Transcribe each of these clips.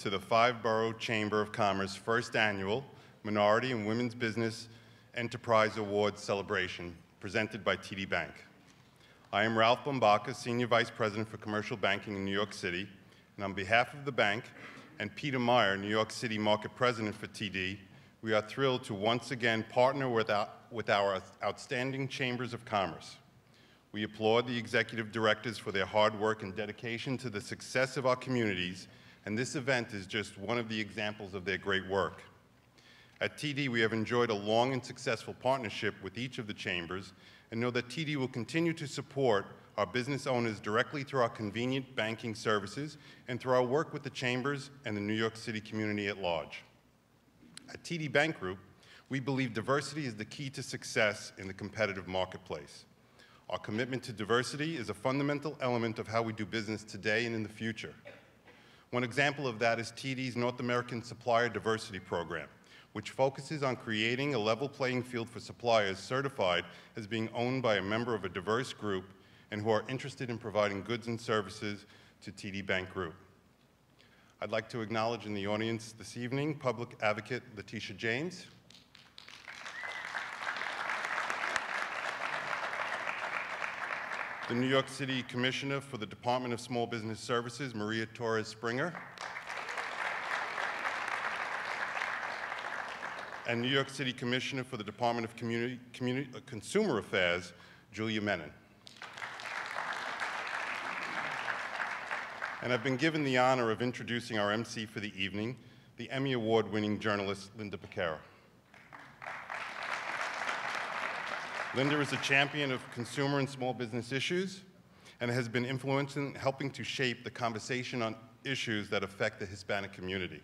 to the Five Borough Chamber of Commerce First Annual Minority and Women's Business Enterprise Awards celebration presented by TD Bank. I am Ralph Bombacca, Senior Vice President for Commercial Banking in New York City, and on behalf of the bank and Peter Meyer, New York City Market President for TD, we are thrilled to once again partner with our, with our outstanding chambers of commerce. We applaud the executive directors for their hard work and dedication to the success of our communities, and this event is just one of the examples of their great work. At TD, we have enjoyed a long and successful partnership with each of the chambers and know that TD will continue to support our business owners directly through our convenient banking services and through our work with the chambers and the New York City community at large. At TD Bank Group, we believe diversity is the key to success in the competitive marketplace. Our commitment to diversity is a fundamental element of how we do business today and in the future. One example of that is TD's North American Supplier Diversity Program, which focuses on creating a level playing field for suppliers certified as being owned by a member of a diverse group and who are interested in providing goods and services to TD Bank Group. I'd like to acknowledge in the audience this evening Public Advocate Letitia James, the New York City Commissioner for the Department of Small Business Services, Maria Torres Springer, and New York City Commissioner for the Department of Community, Community, uh, Consumer Affairs, Julia Menin. And I've been given the honor of introducing our MC for the evening, the Emmy Award-winning journalist, Linda Baquero. Linda is a champion of consumer and small business issues and has been influencing helping to shape the conversation on issues that affect the Hispanic community.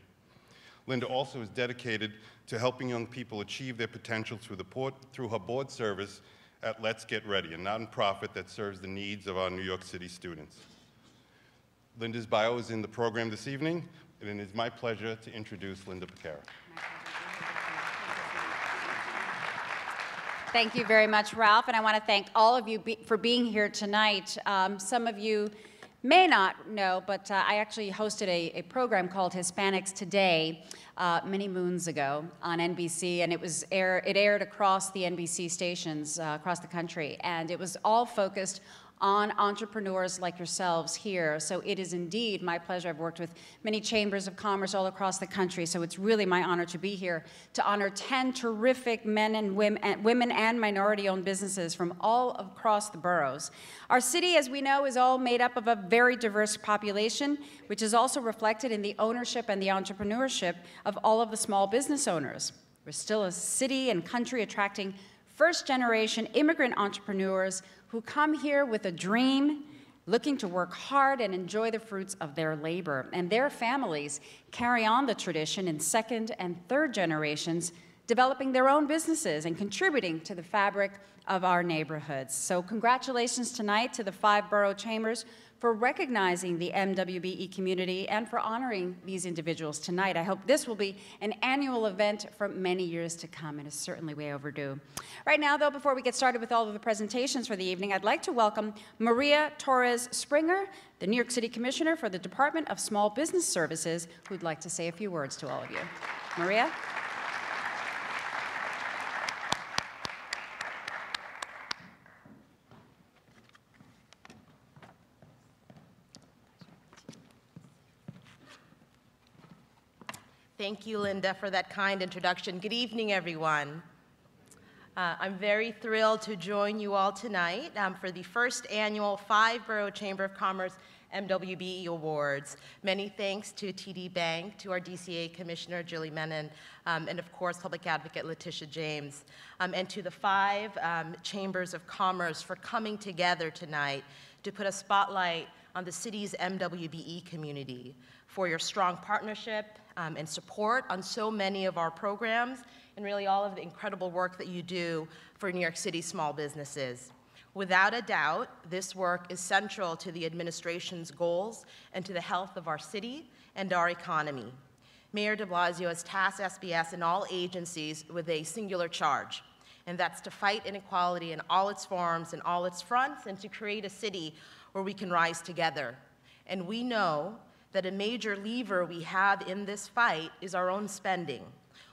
Linda also is dedicated to helping young people achieve their potential through, the port, through her board service at Let's Get Ready, a nonprofit that serves the needs of our New York City students. Linda's bio is in the program this evening, and it is my pleasure to introduce Linda Baquero. Thank you very much, Ralph. And I want to thank all of you be for being here tonight. Um, some of you may not know, but uh, I actually hosted a, a, program called Hispanics Today uh, many moons ago on NBC, and it was air, it aired across the NBC stations uh, across the country, and it was all focused on entrepreneurs like yourselves here. So it is indeed my pleasure. I've worked with many chambers of commerce all across the country, so it's really my honor to be here to honor 10 terrific men and women, eh, women and minority-owned businesses from all across the boroughs. Our city, as we know, is all made up of a very diverse population, which is also reflected in the ownership and the entrepreneurship of all of the small business owners. We're still a city and country attracting first-generation immigrant entrepreneurs who come here with a dream, looking to work hard and enjoy the fruits of their labor. And their families carry on the tradition in second and third generations, developing their own businesses and contributing to the fabric of our neighborhoods. So congratulations tonight to the five borough chambers for recognizing the MWBE community and for honoring these individuals tonight. I hope this will be an annual event for many years to come and is certainly way overdue. Right now, though, before we get started with all of the presentations for the evening, I'd like to welcome Maria Torres Springer, the New York City Commissioner for the Department of Small Business Services, who'd like to say a few words to all of you. Maria? Thank you, Linda, for that kind introduction. Good evening, everyone. Uh, I'm very thrilled to join you all tonight um, for the first annual Five Borough Chamber of Commerce MWBE Awards. Many thanks to TD Bank, to our DCA Commissioner Julie Menin, um, and of course Public Advocate Letitia James, um, and to the five um, Chambers of Commerce for coming together tonight to put a spotlight on the city's MWBE community for your strong partnership um, and support on so many of our programs and really all of the incredible work that you do for New York City small businesses. Without a doubt, this work is central to the administration's goals and to the health of our city and our economy. Mayor de Blasio has tasked SBS and all agencies with a singular charge, and that's to fight inequality in all its forms and all its fronts and to create a city where we can rise together. And we know that a major lever we have in this fight is our own spending,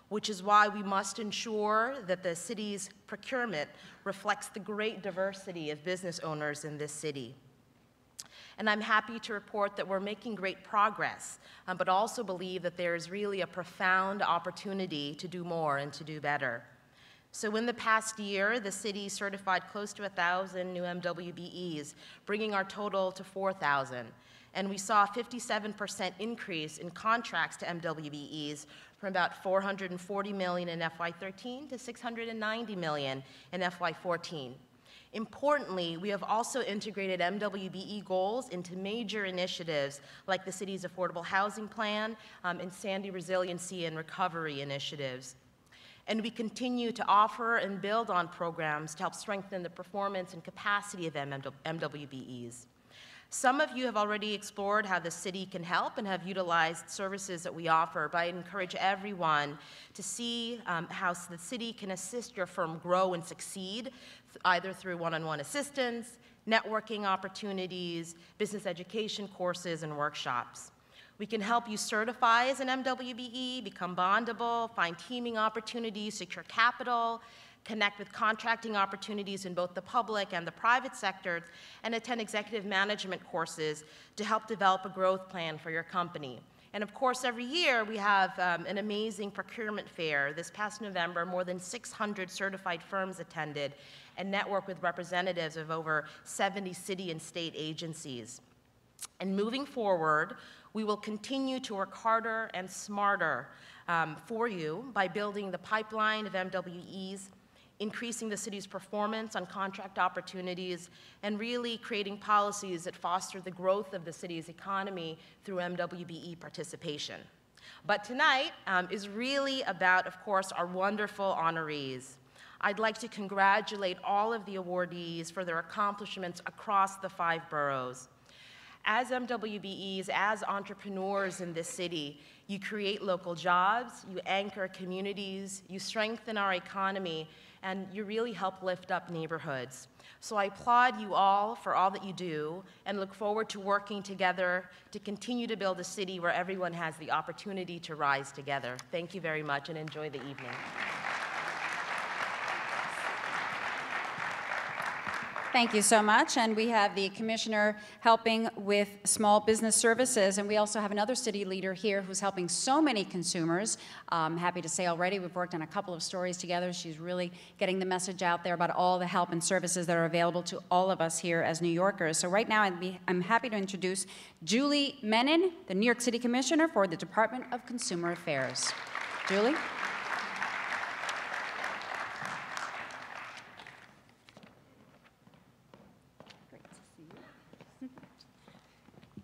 which is why we must ensure that the city's procurement reflects the great diversity of business owners in this city. And I'm happy to report that we're making great progress, um, but also believe that there is really a profound opportunity to do more and to do better. So in the past year, the city certified close to 1,000 new MWBEs, bringing our total to 4,000. And we saw a 57% increase in contracts to MWBEs from about 440 million in FY13 to 690 million in FY14. Importantly, we have also integrated MWBE goals into major initiatives like the city's affordable housing plan um, and Sandy resiliency and recovery initiatives. And we continue to offer and build on programs to help strengthen the performance and capacity of MWBEs. Some of you have already explored how the city can help and have utilized services that we offer, but I encourage everyone to see um, how the city can assist your firm grow and succeed, either through one-on-one assistance, networking opportunities, business education courses, and workshops. We can help you certify as an MWBE, become bondable, find teaming opportunities, secure capital, connect with contracting opportunities in both the public and the private sectors, and attend executive management courses to help develop a growth plan for your company. And of course, every year we have um, an amazing procurement fair. This past November, more than 600 certified firms attended and networked with representatives of over 70 city and state agencies. And moving forward, we will continue to work harder and smarter um, for you by building the pipeline of MWEs increasing the city's performance on contract opportunities, and really creating policies that foster the growth of the city's economy through MWBE participation. But tonight um, is really about, of course, our wonderful honorees. I'd like to congratulate all of the awardees for their accomplishments across the five boroughs. As MWBEs, as entrepreneurs in this city, you create local jobs, you anchor communities, you strengthen our economy, and you really help lift up neighborhoods. So I applaud you all for all that you do and look forward to working together to continue to build a city where everyone has the opportunity to rise together. Thank you very much and enjoy the evening. Thank you so much. And we have the commissioner helping with small business services. And we also have another city leader here who's helping so many consumers. I'm happy to say already we've worked on a couple of stories together. She's really getting the message out there about all the help and services that are available to all of us here as New Yorkers. So right now be, I'm happy to introduce Julie Menin, the New York City Commissioner for the Department of Consumer Affairs. Julie?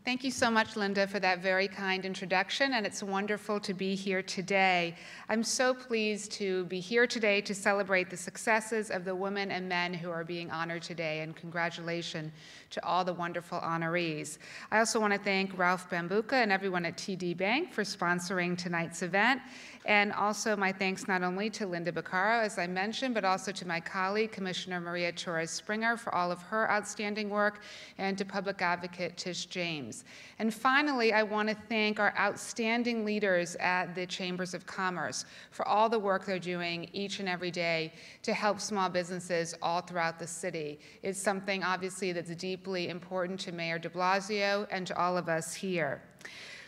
Thank you so much, Linda, for that very kind introduction, and it's wonderful to be here today. I'm so pleased to be here today to celebrate the successes of the women and men who are being honored today, and congratulations to all the wonderful honorees. I also want to thank Ralph Bambuka and everyone at TD Bank for sponsoring tonight's event, and also my thanks not only to Linda Baquero, as I mentioned, but also to my colleague, Commissioner Maria Torres Springer, for all of her outstanding work, and to Public Advocate Tish James. And finally, I want to thank our outstanding leaders at the Chambers of Commerce for all the work they're doing each and every day to help small businesses all throughout the city. It's something, obviously, that's deeply important to Mayor de Blasio and to all of us here.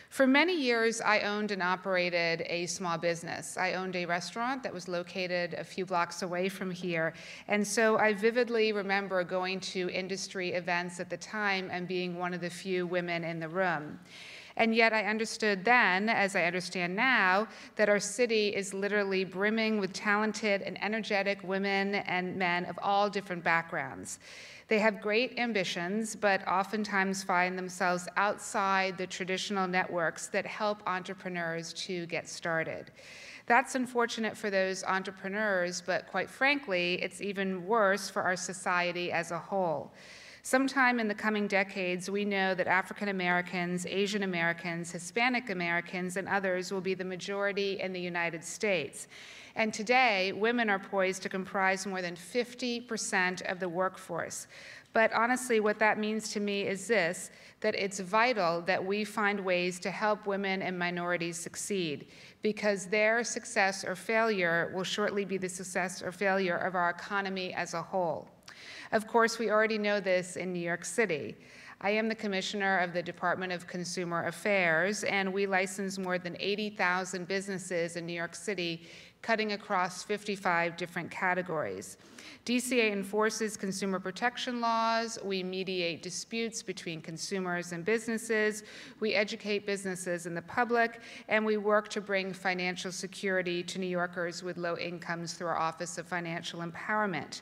For many years, I owned and operated a small business. I owned a restaurant that was located a few blocks away from here. And so I vividly remember going to industry events at the time and being one of the few women in the room. And yet I understood then, as I understand now, that our city is literally brimming with talented and energetic women and men of all different backgrounds. They have great ambitions, but oftentimes find themselves outside the traditional networks that help entrepreneurs to get started. That's unfortunate for those entrepreneurs, but quite frankly, it's even worse for our society as a whole. Sometime in the coming decades, we know that African Americans, Asian Americans, Hispanic Americans, and others will be the majority in the United States. And today, women are poised to comprise more than 50% of the workforce. But honestly, what that means to me is this that it's vital that we find ways to help women and minorities succeed, because their success or failure will shortly be the success or failure of our economy as a whole. Of course, we already know this in New York City. I am the commissioner of the Department of Consumer Affairs, and we license more than 80,000 businesses in New York City, cutting across 55 different categories. DCA enforces consumer protection laws. We mediate disputes between consumers and businesses. We educate businesses and the public. And we work to bring financial security to New Yorkers with low incomes through our Office of Financial Empowerment.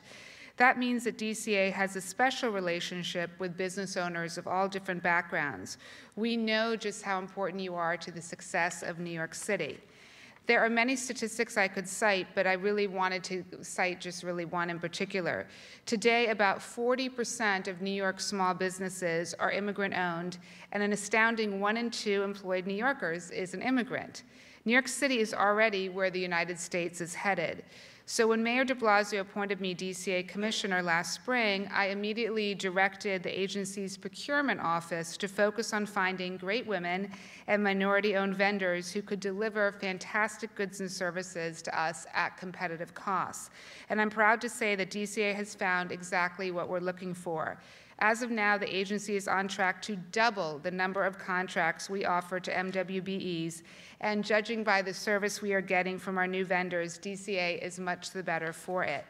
That means that DCA has a special relationship with business owners of all different backgrounds. We know just how important you are to the success of New York City. There are many statistics I could cite, but I really wanted to cite just really one in particular. Today, about 40% of New York small businesses are immigrant owned, and an astounding one in two employed New Yorkers is an immigrant. New York City is already where the United States is headed. So when Mayor de Blasio appointed me DCA commissioner last spring, I immediately directed the agency's procurement office to focus on finding great women and minority-owned vendors who could deliver fantastic goods and services to us at competitive costs. And I'm proud to say that DCA has found exactly what we're looking for. As of now, the agency is on track to double the number of contracts we offer to MWBEs, and judging by the service we are getting from our new vendors, DCA is much the better for it.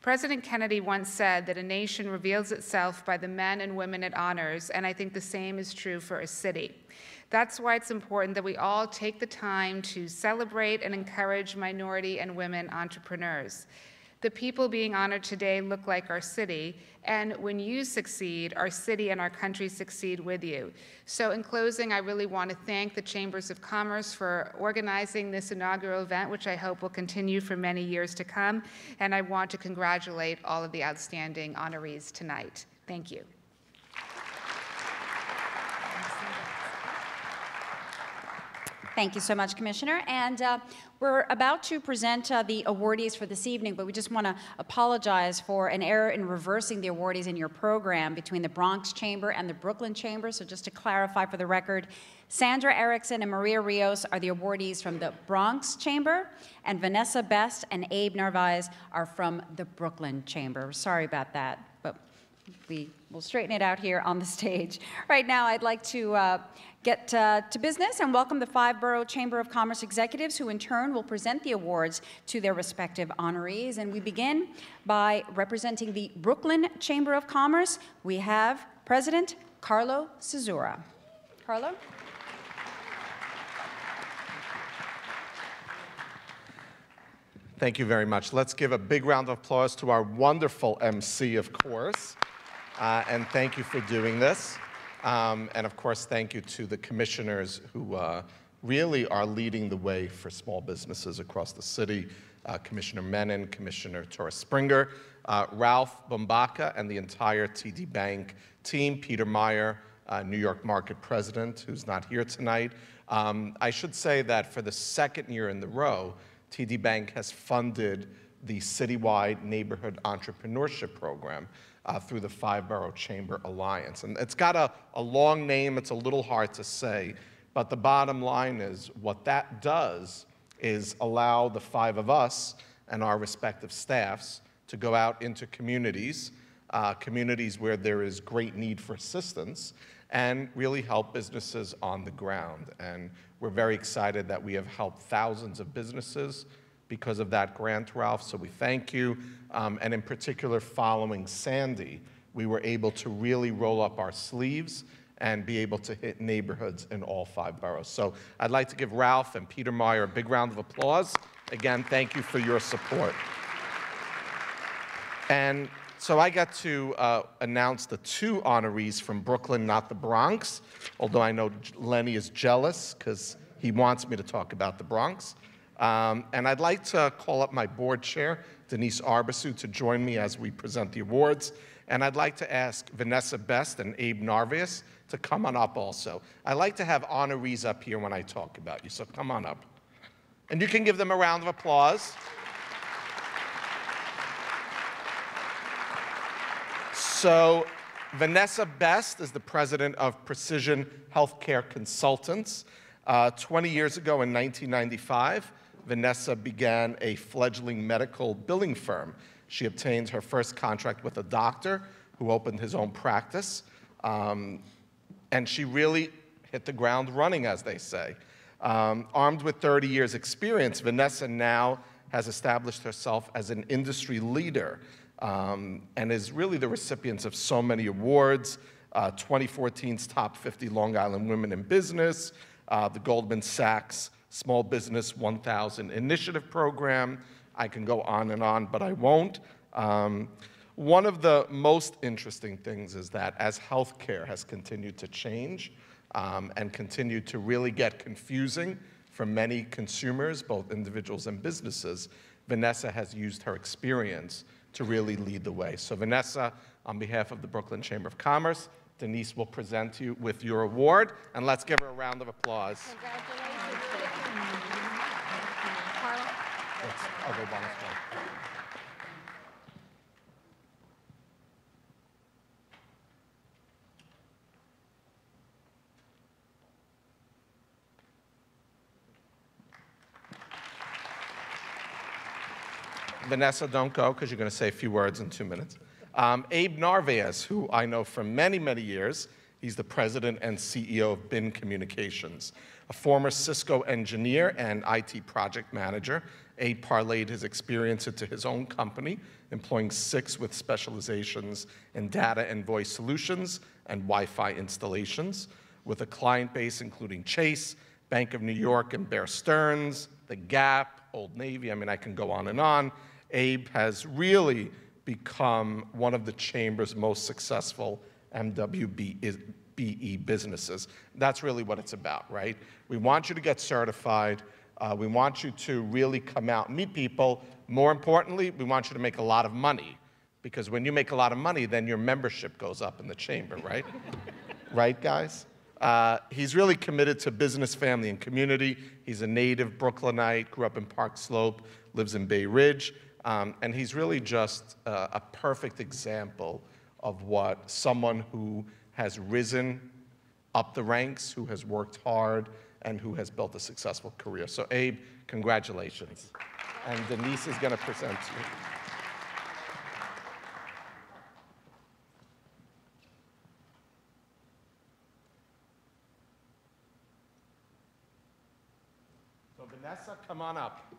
President Kennedy once said that a nation reveals itself by the men and women it honors, and I think the same is true for a city. That's why it's important that we all take the time to celebrate and encourage minority and women entrepreneurs. The people being honored today look like our city, and when you succeed, our city and our country succeed with you. So, in closing, I really want to thank the Chambers of Commerce for organizing this inaugural event, which I hope will continue for many years to come. And I want to congratulate all of the outstanding honorees tonight. Thank you. Thank you so much, Commissioner. And uh, we're about to present uh, the awardees for this evening, but we just want to apologize for an error in reversing the awardees in your program between the Bronx Chamber and the Brooklyn Chamber. So just to clarify for the record, Sandra Erickson and Maria Rios are the awardees from the Bronx Chamber, and Vanessa Best and Abe Narvaez are from the Brooklyn Chamber. Sorry about that, but we will straighten it out here on the stage. Right now, I'd like to uh, get uh, to business and welcome the five borough Chamber of Commerce executives who in turn will present the awards to their respective honorees. And we begin by representing the Brooklyn Chamber of Commerce. We have President Carlo Scissura. Carlo? Thank you very much. Let's give a big round of applause to our wonderful MC, of course. Uh, and thank you for doing this. Um, and of course, thank you to the commissioners who uh, really are leading the way for small businesses across the city. Uh, Commissioner Menin, Commissioner Torres Springer, uh, Ralph Bombaca, and the entire TD Bank team, Peter Meyer, uh, New York Market President, who's not here tonight. Um, I should say that for the second year in the row, TD Bank has funded the citywide neighborhood entrepreneurship program uh, through the Five Borough Chamber Alliance. And it's got a, a long name, it's a little hard to say, but the bottom line is what that does is allow the five of us and our respective staffs to go out into communities, uh, communities where there is great need for assistance, and really help businesses on the ground. And we're very excited that we have helped thousands of businesses because of that grant, Ralph, so we thank you. Um, and in particular, following Sandy, we were able to really roll up our sleeves and be able to hit neighborhoods in all five boroughs. So I'd like to give Ralph and Peter Meyer a big round of applause. Again, thank you for your support. And so I got to uh, announce the two honorees from Brooklyn, not the Bronx, although I know Lenny is jealous because he wants me to talk about the Bronx. Um, and I'd like to call up my board chair, Denise Arbesu, to join me as we present the awards. And I'd like to ask Vanessa Best and Abe Narvaez to come on up also. I like to have honorees up here when I talk about you, so come on up. And you can give them a round of applause. So, Vanessa Best is the president of Precision Healthcare Consultants. Uh, 20 years ago in 1995, Vanessa began a fledgling medical billing firm. She obtained her first contract with a doctor who opened his own practice. Um, and she really hit the ground running, as they say. Um, armed with 30 years' experience, Vanessa now has established herself as an industry leader um, and is really the recipient of so many awards. Uh, 2014's Top 50 Long Island Women in Business, uh, the Goldman Sachs Small Business 1000 Initiative Program. I can go on and on, but I won't. Um, one of the most interesting things is that as healthcare has continued to change um, and continued to really get confusing for many consumers, both individuals and businesses, Vanessa has used her experience to really lead the way. So Vanessa, on behalf of the Brooklyn Chamber of Commerce, Denise will present you with your award, and let's give her a round of applause. Congratulations. Let's- I'll go one as well. Vanessa, don't go because you're going to say a few words in two minutes. Um, Abe Narvaez, who I know for many, many years, he's the president and CEO of BIN Communications. A former Cisco engineer and IT project manager, Abe parlayed his experience into his own company, employing six with specializations in data and voice solutions and Wi Fi installations, with a client base including Chase, Bank of New York, and Bear Stearns, The Gap, Old Navy. I mean, I can go on and on. Abe has really become one of the chamber's most successful MWBE businesses. That's really what it's about, right? We want you to get certified. Uh, we want you to really come out and meet people. More importantly, we want you to make a lot of money. Because when you make a lot of money, then your membership goes up in the chamber, right? right, guys? Uh, he's really committed to business, family, and community. He's a native Brooklynite, grew up in Park Slope, lives in Bay Ridge. Um, and he's really just uh, a perfect example of what someone who has risen up the ranks, who has worked hard, and who has built a successful career. So, Abe, congratulations. And Denise is going to present you. So, Vanessa, come on up.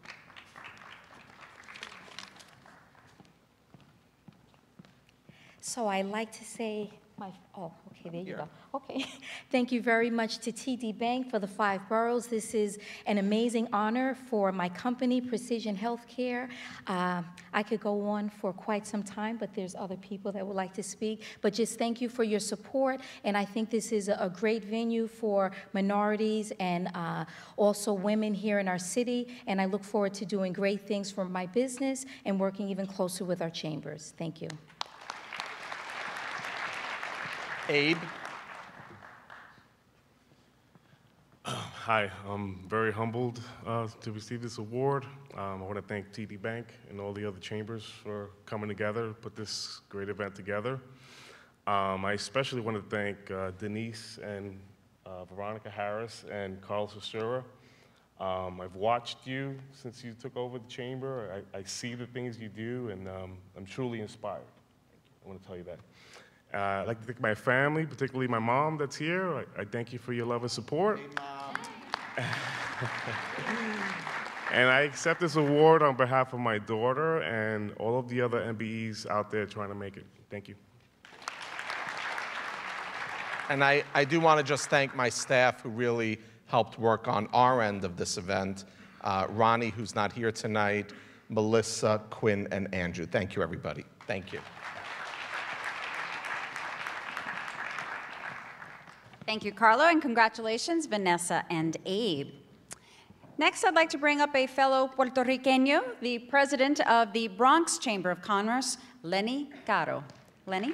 So I like to say, my, oh, okay, there you go. Okay. Thank you very much to TD Bank for the five boroughs. This is an amazing honor for my company, Precision Healthcare. Uh, I could go on for quite some time, but there's other people that would like to speak. But just thank you for your support, and I think this is a a great venue for minorities and uh, also women here in our city, and I look forward to doing great things for my business and working even closer with our chambers. Thank you. Abe, Hi, I'm very humbled uh, to receive this award. Um, I want to thank TD Bank and all the other chambers for coming together, to put this great event together. Um, I especially want to thank uh, Denise and uh, Veronica Harris and Carlo Scissura. Um, I've watched you since you took over the chamber. I, I see the things you do, and um, I'm truly inspired. I want to tell you that. Uh, I'd like to thank my family, particularly my mom that's here. I, I thank you for your love and support. And I accept this award on behalf of my daughter and all of the other MBEs out there trying to make it. Thank you. And I, I do want to just thank my staff who really helped work on our end of this event. Uh, Ronnie, who's not here tonight, Melissa, Quinn, and Andrew. Thank you, everybody. Thank you. Thank you, Carlo, and congratulations, Vanessa and Abe. Next, I'd like to bring up a fellow Puerto Riqueño, the president of the Bronx Chamber of Commerce, Lenny Caro. Lenny?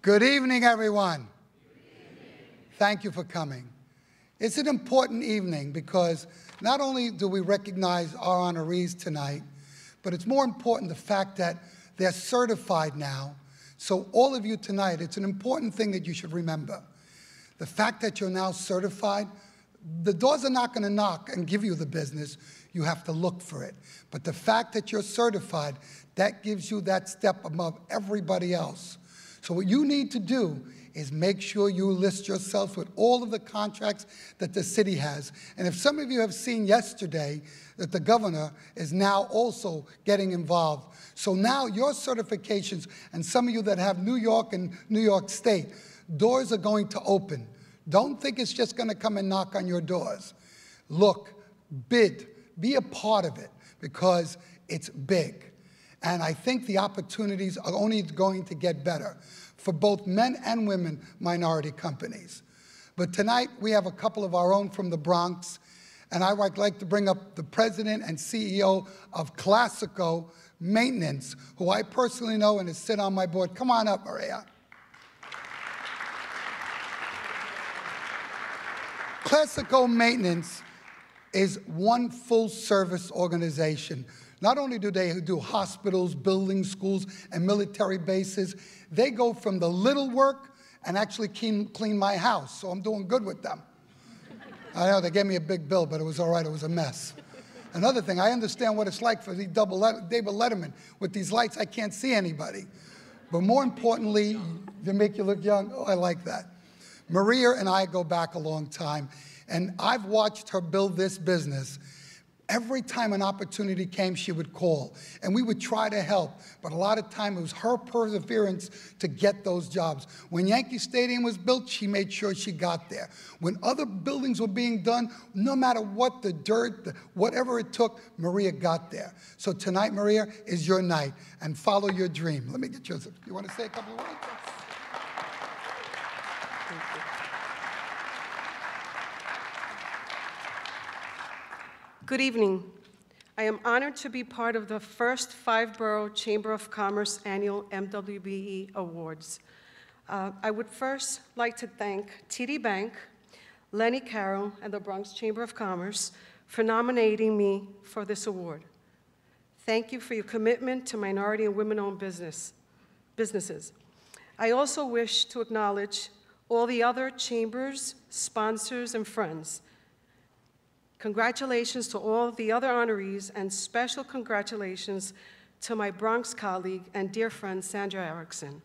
Good evening, everyone. Thank you for coming. It's an important evening because not only do we recognize our honorees tonight, but it's more important the fact that they're certified now. So, all of you tonight, it's an important thing that you should remember. The fact that you're now certified, the doors are not going to knock and give you the business. You have to look for it. But the fact that you're certified, that gives you that step above everybody else. So, what you need to do is make sure you list yourself with all of the contracts that the city has. And if some of you have seen yesterday that the governor is now also getting involved. So now your certifications, and some of you that have New York and New York State, doors are going to open. Don't think it's just going to come and knock on your doors. Look, bid, be a part of it because it's big. And I think the opportunities are only going to get better for both men and women minority companies. But tonight we have a couple of our own from the Bronx, and I would like to bring up the president and CEO of Classico Maintenance, who I personally know and has sit on my board. Come on up, Maria. Classico Maintenance is one full service organization. Not only do they do hospitals, buildings, schools, and military bases, they go from the little work and actually clean, clean my house. So I'm doing good with them. I know they gave me a big bill, but it was all right. It was a mess. Another thing, I understand what it's like for the double David Letterman with these lights. I can't see anybody. But more importantly, they make you look young. Oh, I like that. Maria and I go back a long time, and I've watched her build this business. Every time an opportunity came, she would call, and we would try to help. But a lot of time, it was her perseverance to get those jobs. When Yankee Stadium was built, she made sure she got there. When other buildings were being done, no matter what the dirt, the, whatever it took, Maria got there. So tonight, Maria, is your night, and follow your dream. Let me get yours. You want to say a couple of words? Good evening. I am honored to be part of the first five borough Chamber of Commerce annual MWBE Awards. Uh, I would first like to thank TD Bank, Lenny Caro, and the Bronx Chamber of Commerce for nominating me for this award. Thank you for your commitment to minority and women-owned business, businesses. I also wish to acknowledge all the other chambers, sponsors, and friends Congratulations to all the other honorees and special congratulations to my Bronx colleague and dear friend Sandra Erickson.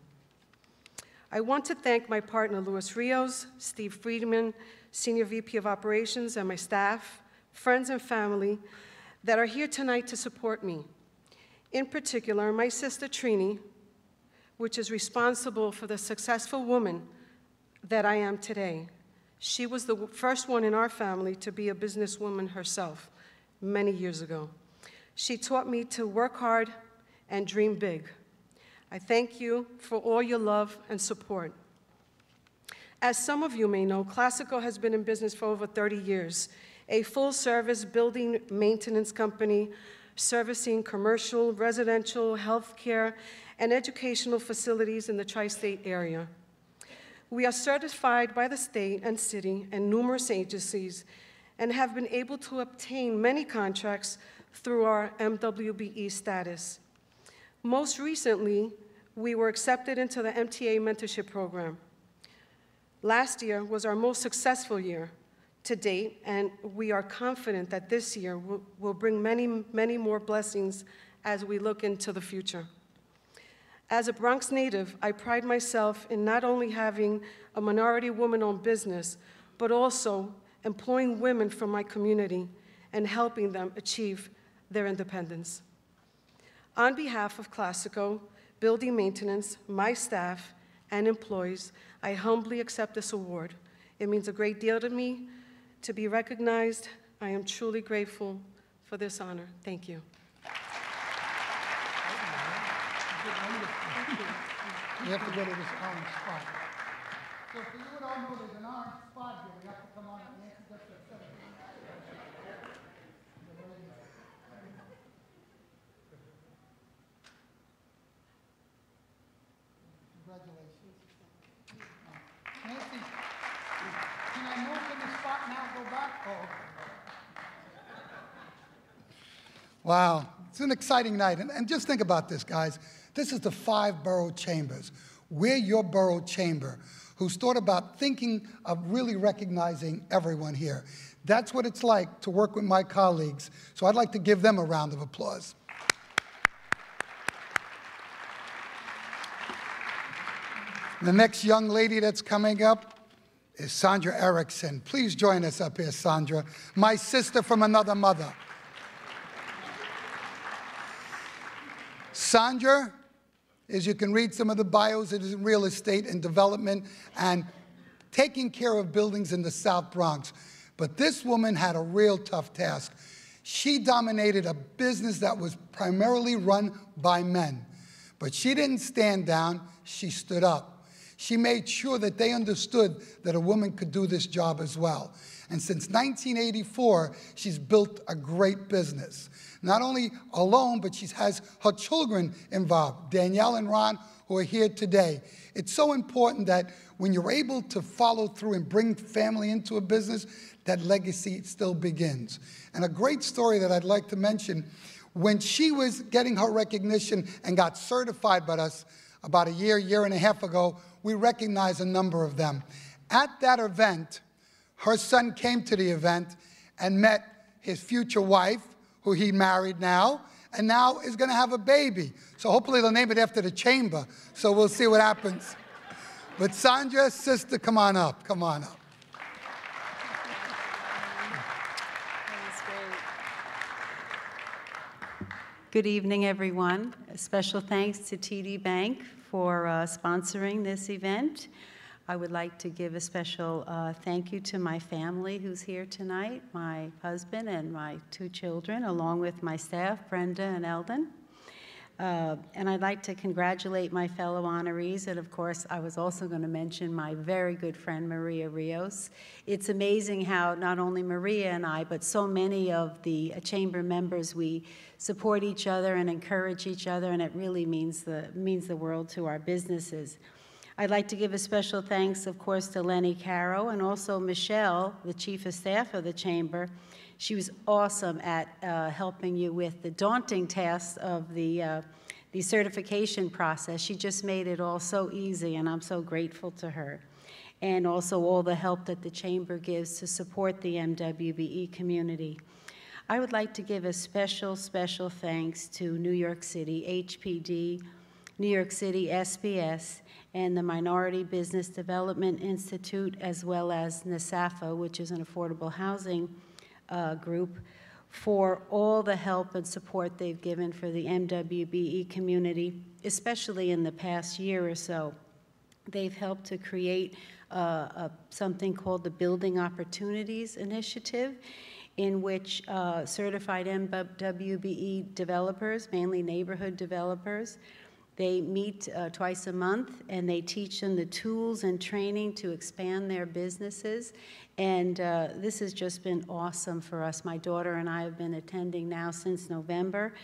I want to thank my partner Luis Rios, Steve Friedman, Senior VP of Operations, and my staff, friends and family that are here tonight to support me. In particular, my sister Trini, which is responsible for the successful woman that I am today. She was the first one in our family to be a businesswoman herself many years ago. She taught me to work hard and dream big. I thank you for all your love and support. As some of you may know, Classico has been in business for over 30 years, a full service building maintenance company servicing commercial, residential, healthcare, and educational facilities in the tri state area. We are certified by the state and city and numerous agencies and have been able to obtain many contracts through our MWBE status. Most recently, we were accepted into the MTA mentorship program. Last year was our most successful year to date, and we are confident that this year will, bring many, many more blessings as we look into the future. As a Bronx native, I pride myself in not only having a minority woman owned business, but also employing women from my community and helping them achieve their independence. On behalf of Classico, Building Maintenance, my staff, and employees, I humbly accept this award. It means a great deal to me to be recognized. I am truly grateful for this honor. Thank you. You have to go to this orange spot. So for you who don't know, there's an orange spot here. You have to come on up. Nancy gets that set. Congratulations. Nancy, can I move from the spot now, go back? Oh. Wow, it's an exciting night. And, and just think about this, guys. This is the five borough chambers. We're your borough chamber who's thought about thinking of really recognizing everyone here. That's what it's like to work with my colleagues. So I'd like to give them a round of applause. The next young lady that's coming up is Sandra Erickson. Please join us up here, Sandra. My sister from another mother. Sandra, as you can read some of the bios, it is in real estate and development and taking care of buildings in the South Bronx. But this woman had a real tough task. She dominated a business that was primarily run by men. But she didn't stand down, she stood up. She made sure that they understood that a woman could do this job as well. And since 1984, she's built a great business. Not only alone, but she has her children involved, Danielle and Ron, who are here today. It's so important that when you're able to follow through and bring family into a business, that legacy still begins. And a great story that I'd like to mention when she was getting her recognition and got certified by us about a year, year and a half ago, we recognized a number of them. At that event, her son came to the event and met his future wife, who he married now, and now is going to have a baby. So hopefully they'll name it after the chamber. So we'll see what happens. But Sandra, sister, come on up. Come on up. Good evening, everyone. A special thanks to TD Bank for uh, sponsoring this event. I would like to give a special uh, thank you to my family who's here tonight, my husband and my two children, along with my staff, Brenda and Eldon. Uh, and I'd like to congratulate my fellow honorees, and of course, I was also going to mention my very good friend Maria Rios. It's amazing how not only Maria and I, but so many of the uh, chamber members, we support each other and encourage each other, and it really means the, means the world to our businesses. I'd like to give a special thanks, of course, to Lenny Caro and also Michelle, the Chief of Staff of the Chamber. She was awesome at uh, helping you with the daunting tasks of the, uh, the certification process. She just made it all so easy, and I'm so grateful to her. And also all the help that the Chamber gives to support the MWBE community. I would like to give a special, special thanks to New York City HPD, New York City SBS, and the Minority Business Development Institute, as well as NYSAFAH, which is an affordable housing uh, group, for all the help and support they've given for the MWBE community, especially in the past year or so. They've helped to create uh, a, something called the Building Opportunities Initiative, in which uh, certified MWBE developers, mainly neighborhood developers, they meet uh, twice a month and they teach them the tools and training to expand their businesses. And uh, this has just been awesome for us. My daughter and I have been attending now since November.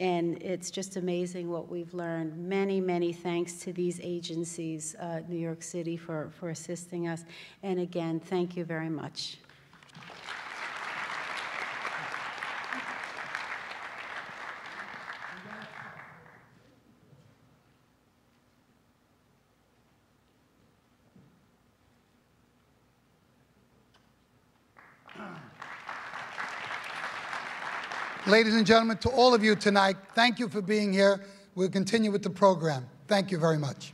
And it's just amazing what we've learned. Many, many thanks to these agencies, uh, New York City, for, for assisting us. And again, thank you very much. Ladies and gentlemen, to all of you tonight, thank you for being here. We'll continue with the program. Thank you very much.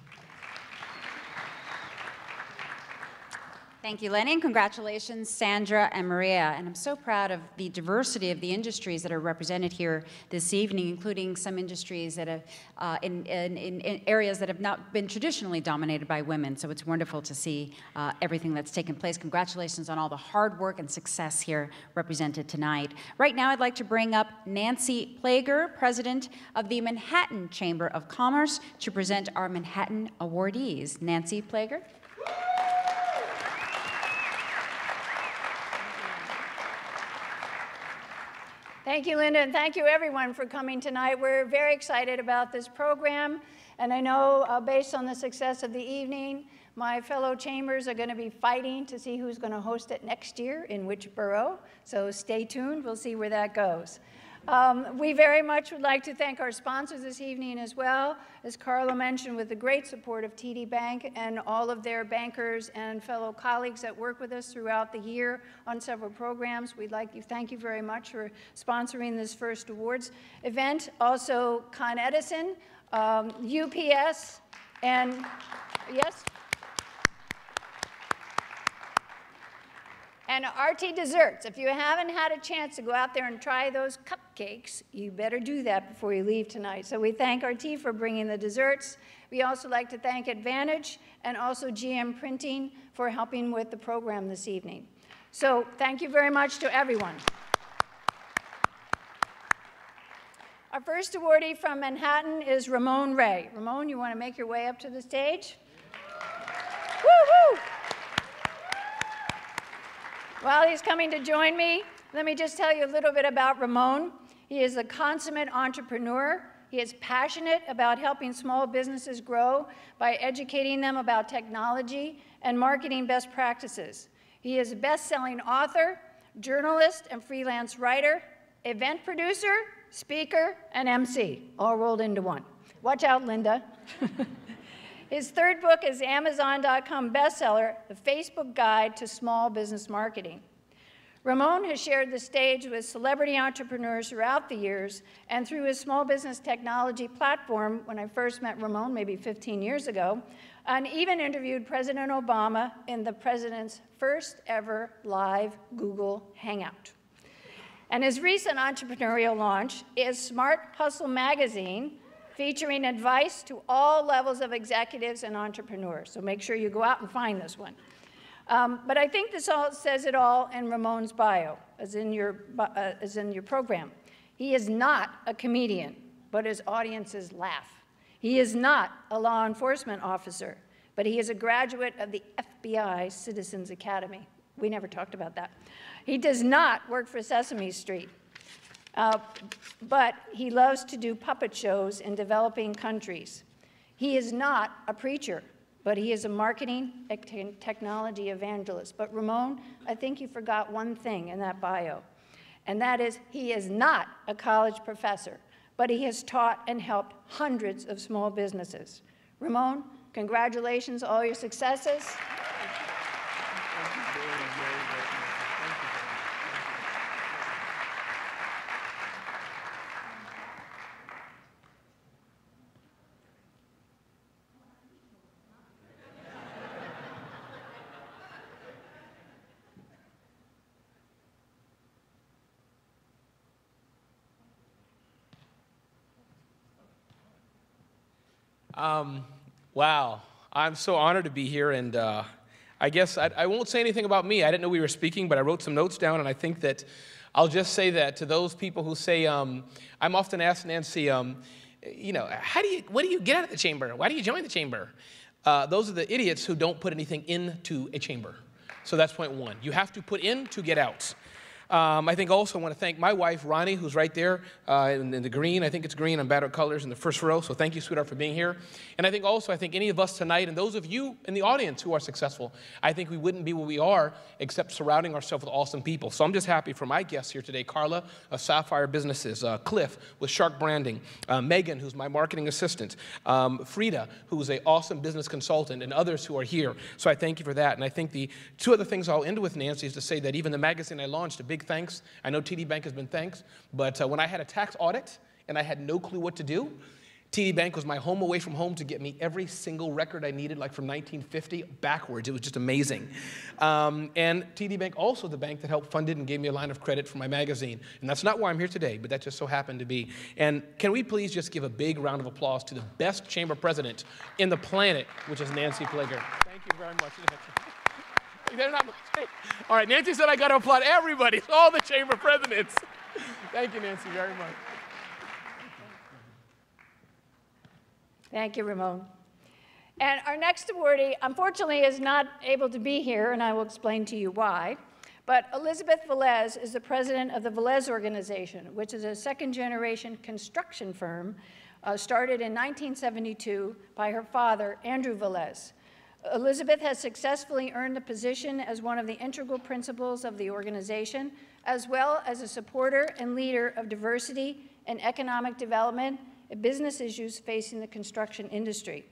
Thank you, Lenny, and congratulations, Sandra and Maria. And I'm so proud of the diversity of the industries that are represented here this evening, including some industries that have uh, in, in, in, areas that have not been traditionally dominated by women. So it's wonderful to see uh, everything that's taken place. Congratulations on all the hard work and success here represented tonight. Right now, I'd like to bring up Nancy Ploeger, president of the Manhattan Chamber of Commerce, to present our Manhattan awardees. Nancy Ploeger. Thank you, Linda, and thank you, everyone, for coming tonight. We're very excited about this program, and I know, uh, based on the success of the evening, my fellow chambers are going to be fighting to see who's going to host it next year in which borough. So stay tuned. We'll see where that goes. Um, we very much would like to thank our sponsors this evening as well. As Carla mentioned, with the great support of TD Bank and all of their bankers and fellow colleagues that work with us throughout the year on several programs, we'd like to thank you very much for sponsoring this first awards event. Also, Con Edison, um, UPS, and yes? And RT Desserts, if you haven't had a chance to go out there and try those cupcakes, you better do that before you leave tonight. So we thank RT for bringing the desserts. We also like to thank Advantage and also GM Printing for helping with the program this evening. So thank you very much to everyone. Our first awardee from Manhattan is Ramon Ray. Ramon, you want to make your way up to the stage? Woo-hoo! While he's coming to join me, let me just tell you a little bit about Ramon. He is a consummate entrepreneur. He is passionate about helping small businesses grow by educating them about technology and marketing best practices. He is a best-selling author, journalist, and freelance writer, event producer, speaker, and MC, all rolled into one. Watch out, Linda. His third book is Amazon.com bestseller, The Facebook Guide to Small Business Marketing. Ramon has shared the stage with celebrity entrepreneurs throughout the years and through his small business technology platform when I first met Ramon maybe 15 years ago, and even interviewed President Obama in the president's first ever live Google Hangout. And his recent entrepreneurial launch is Smart Hustle Magazine, featuring advice to all levels of executives and entrepreneurs. So make sure you go out and find this one. Um, but I think this all says it all in Ramon's bio, as in, your, uh, as in your program. He is not a comedian, but his audiences laugh. He is not a law enforcement officer, but he is a graduate of the FBI Citizens Academy. We never talked about that. He does not work for Sesame Street, uh, but he loves to do puppet shows in developing countries. He is not a preacher, but he is a marketing technology evangelist. But Ramon, I think you forgot one thing in that bio, and that is he is not a college professor, but he has taught and helped hundreds of small businesses. Ramon, congratulations, all your successes. Um, wow, I'm so honored to be here, and uh, I guess I, I, won't say anything about me. I didn't know we were speaking, but I wrote some notes down, and I think that I'll just say that to those people who say, um, I'm often asked, Nancy, um, you know, how do you, what do you get out of the chamber? Why do you join the chamber? Uh, those are the idiots who don't put anything into a chamber. So that's point one. You have to put in to get out. Um, I think also I want to thank my wife, Ronnie, who's right there uh, in, in, the green. I think it's green on Battle Colors in the first row. So thank you, sweetheart, for being here. And I think also, I think any of us tonight, and those of you in the audience who are successful, I think we wouldn't be where we are except surrounding ourselves with awesome people. So I'm just happy for my guests here today Carla of Sapphire Businesses, uh, Cliff with Shark Branding, uh, Megan, who's my marketing assistant, um, Frida, who's an awesome business consultant, and others who are here. So I thank you for that. And I think the two other things I'll end with, Nancy, is to say that even the magazine I launched, a big big thanks. I know TD Bank has been thanks, but uh, when I had a tax audit and I had no clue what to do, TD Bank was my home away from home to get me every single record I needed, like from 1950 backwards. It was just amazing. Um, and TD Bank, also the bank that helped fund it and gave me a line of credit for my magazine. And that's not why I'm here today, but that just so happened to be. And can we please just give a big round of applause to the best chamber president in the planet, which is Nancy Ploeger. Thank you very much. Not All right, Nancy said I got to applaud everybody, all the chamber presidents. Thank you, Nancy, very much. Thank you, Ramon. And our next awardee, unfortunately, is not able to be here, and I will explain to you why. But Elizabeth Velez is the president of the Velez Organization, which is a second generation construction firm uh, started in 1972 by her father, Andrew Velez. Elizabeth has successfully earned the position as one of the integral principals of the organization, as well as a supporter and leader of diversity and economic development and business issues facing the construction industry.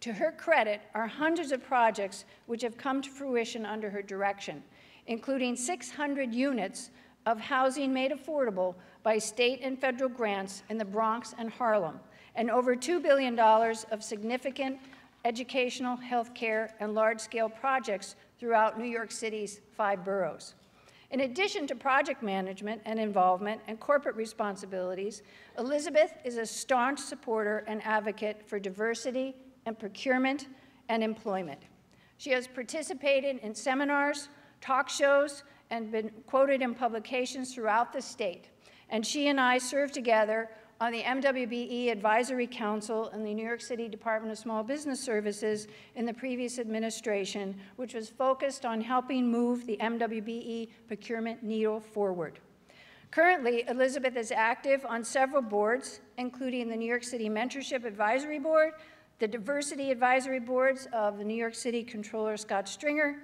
To her credit are hundreds of projects which have come to fruition under her direction, including 600 units of housing made affordable by state and federal grants in the Bronx and Harlem, and over $2 billion of significant educational, healthcare, and large-scale projects throughout New York City's five boroughs. In addition to project management and involvement and corporate responsibilities, Elizabeth is a staunch supporter and advocate for diversity and procurement and employment. She has participated in seminars, talk shows, and been quoted in publications throughout the state. And she and I serve together on the MWBE Advisory Council and the New York City Department of Small Business Services in the previous administration, which was focused on helping move the MWBE procurement needle forward. Currently, Elizabeth is active on several boards, including the New York City Mentorship Advisory Board, the Diversity Advisory Boards of the New York City Controller Scott Stringer,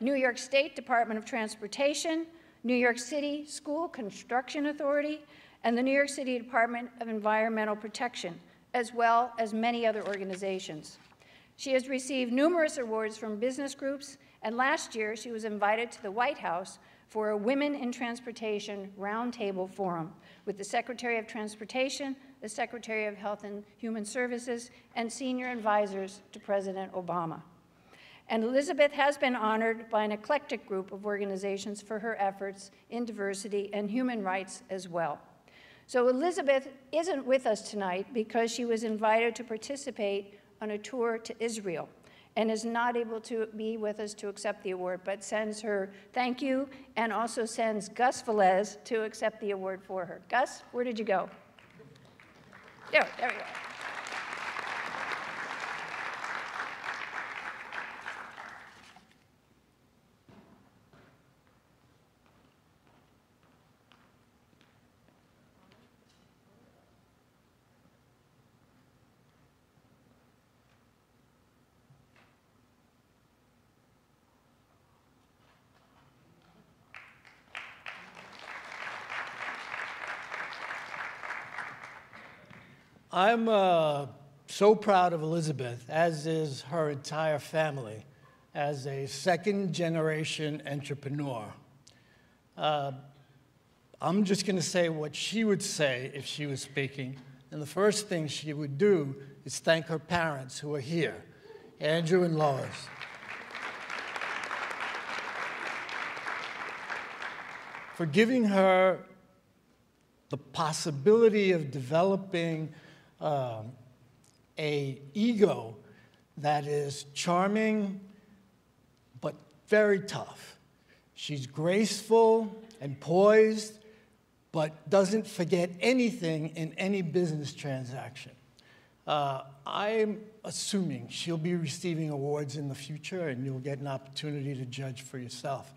New York State Department of Transportation, New York City School Construction Authority, and the New York City Department of Environmental Protection, as well as many other organizations. She has received numerous awards from business groups, and last year she was invited to the White House for a Women in Transportation Roundtable Forum with the Secretary of Transportation, the Secretary of Health and Human Services, and senior advisors to President Obama. And Elizabeth has been honored by an eclectic group of organizations for her efforts in diversity and human rights as well. So Elizabeth isn't with us tonight because she was invited to participate on a tour to Israel and is not able to be with us to accept the award, but sends her thank you and also sends Gus Velez to accept the award for her. Gus, where did you go? There, there you are. I'm uh, so proud of Elizabeth, as is her entire family, as a second generation entrepreneur. Uh, I'm just going to say what she would say if she was speaking. And the first thing she would do is thank her parents who are here, Andrew and Lois. For giving her the possibility of developing um, a ego that is charming but very tough. She's graceful and poised, but doesn't forget anything in any business transaction. Uh, I'm assuming she'll be receiving awards in the future and you'll get an opportunity to judge for yourself.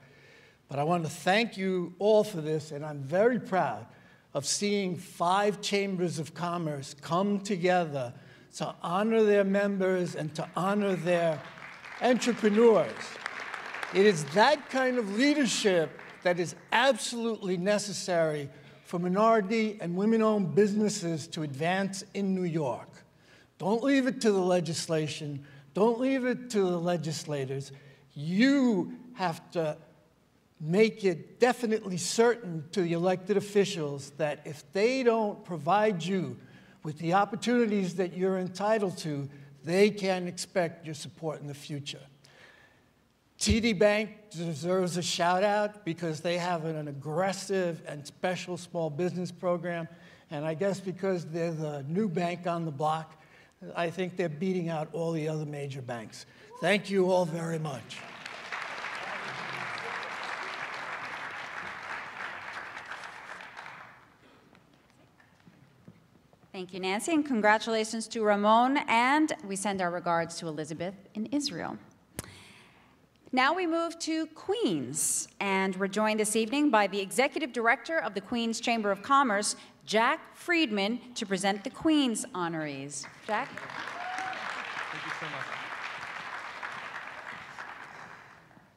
But I want to thank you all for this, and I'm very proud of seeing five chambers of commerce come together to honor their members and to honor their entrepreneurs. It is that kind of leadership that is absolutely necessary for minority and women owned businesses to advance in New York. Don't leave it to the legislation, don't leave it to the legislators. You have to make it definitely certain to the elected officials that if they don't provide you with the opportunities that you're entitled to, they can expect your support in the future. TD Bank deserves a shout out because they have an aggressive and special small business program. And I guess because they're the new bank on the block, I think they're beating out all the other major banks. Thank you all very much. Thank you, Nancy, and congratulations to Ramon, and we send our regards to Elizabeth in Israel. Now we move to Queens, and we're joined this evening by the Executive Director of the Queens Chamber of Commerce, Jack Friedman, to present the Queens honorees. Jack? Thank you so much.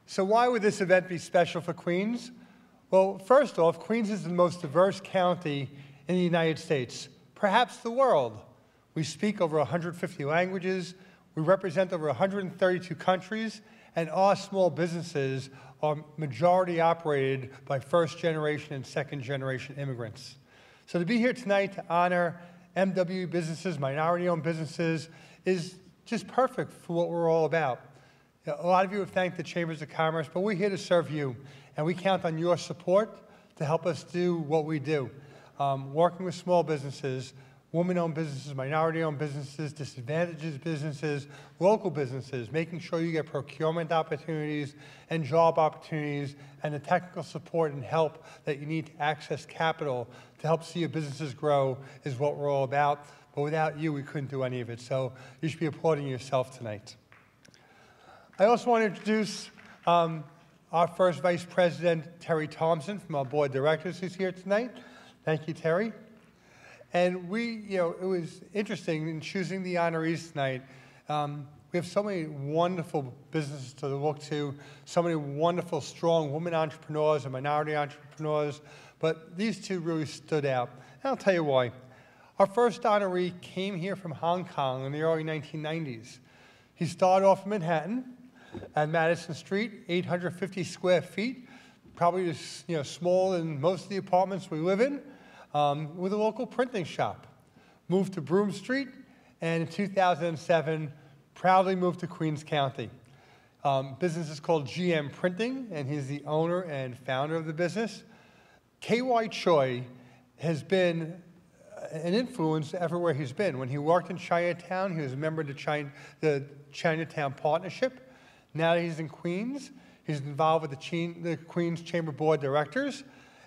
So why would this event be special for Queens? Well, first off, Queens is the most diverse county in the United States, perhaps the world. We speak over 150 languages, we represent over 132 countries, and our small businesses are majority operated by first generation and second generation immigrants. So to be here tonight to honor MW businesses, minority owned businesses, is just perfect for what we're all about. A lot of you have thanked the Chambers of Commerce, but we're here to serve you, and we count on your support to help us do what we do. Um, working with small businesses, woman-owned businesses, minority-owned businesses, disadvantaged businesses, local businesses, making sure you get procurement opportunities and job opportunities and the technical support and help that you need to access capital to help see your businesses grow is what we're all about. But without you, we couldn't do any of it. So you should be applauding yourself tonight. I also want to introduce um, our first Vice President, Terry Thompson, from our board of directors, who's here tonight. Thank you, Terry. And we, you know, it was interesting in choosing the honorees tonight. Um, we have so many wonderful businesses to look to, so many wonderful, strong women entrepreneurs and minority entrepreneurs, but these two really stood out. And I'll tell you why. Our first honoree came here from Hong Kong in the early 1990s. He started off in Manhattan at Madison Street, 850 square feet, probably just, you know, smaller than most of the apartments we live in um, with a local printing shop. Moved to Broome Street, and in 2007, proudly moved to Queens County. Um, business is called GM Printing, and he's the owner and founder of the business. KY Chow has been an influence everywhere he's been. When he worked in Chinatown, he was a member of the, China, the Chinatown Partnership. Now that he's in Queens, he's involved with the, the Queens Chamber Board Directors.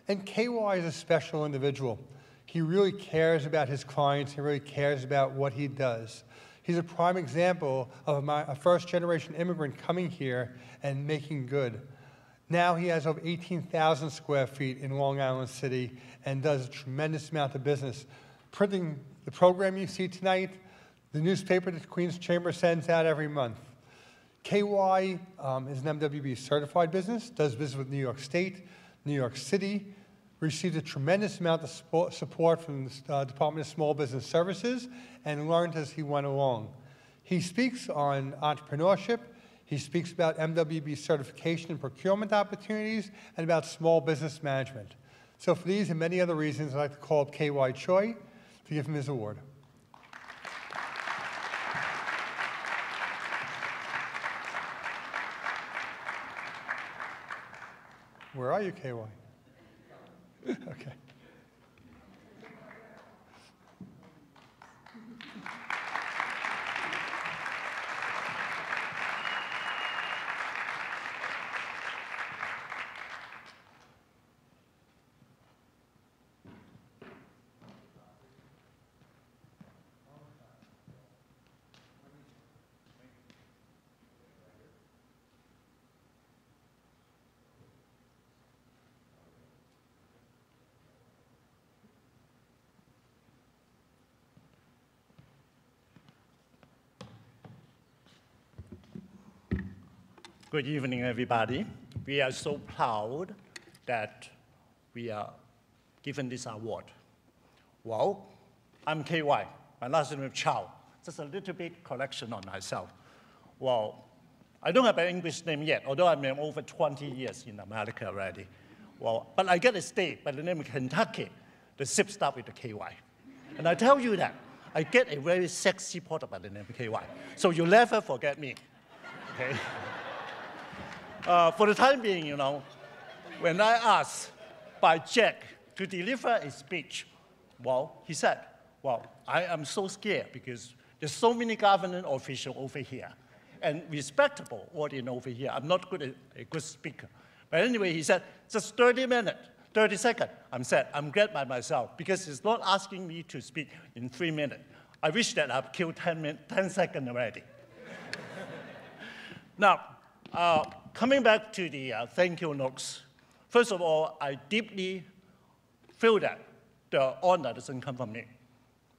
And KY is a special individual. He really cares about his clients. He really cares about what he does. He's a prime example of a first generation immigrant coming here and making good. Now he has over 18,000 square feet in Long Island City and does a tremendous amount of business. Printing the program you see tonight, the newspaper that Queen's Chamber sends out every month. KY um, is an MWB certified business, does business with New York State, New York City, received a tremendous amount of support from the uh, Department of Small Business Services and learned as he went along. He speaks on entrepreneurship, he speaks about MWB certification and procurement opportunities, and about small business management. So for these and many other reasons, I'd like to call up KY Chow to give him his award. Where are you, KY? okay. Good evening, everybody. We are so proud that we are given this award. Well, I'm KY. My last name is Chow. Just a little bit collection on myself. Well, I don't have an English name yet, although I'm over 20 years in America already. Well, but I get a state by the name of Kentucky. The ship start with the KY. And I tell you that, I get a very sexy product by the name of KY. So you'll never forget me, okay? Uh, for the time being, you know, when I asked by Jack to deliver a speech, well, he said, well, I am so scared because there's so many government officials over here and respectable audience over here. I'm not good a good speaker. But anyway, he said, just 30 minutes, 30 seconds. I'm said, I'm glad by myself because he's not asking me to speak in three minutes. I wish that I've killed 10, min- 10 seconds already. now, uh, coming back to the uh, thank you notes, first of all, I deeply feel that the honor doesn't come from me.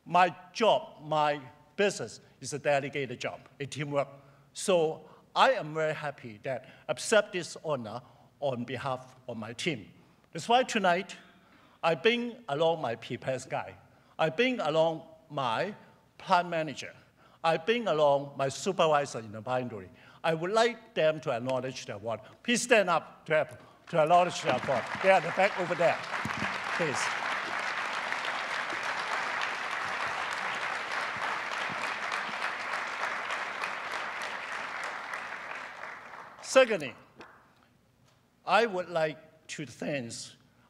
My job, my business is a delegated job, a teamwork. So I am very happy that I accept this honor on behalf of my team. That's why tonight I bring along my PPS guy. I bring along my plant manager. I bring along my supervisor in the bindery. I would like them to acknowledge their award. Please stand up to, have, to acknowledge their award. They are the back over there. Please. Secondly, I would like to thank,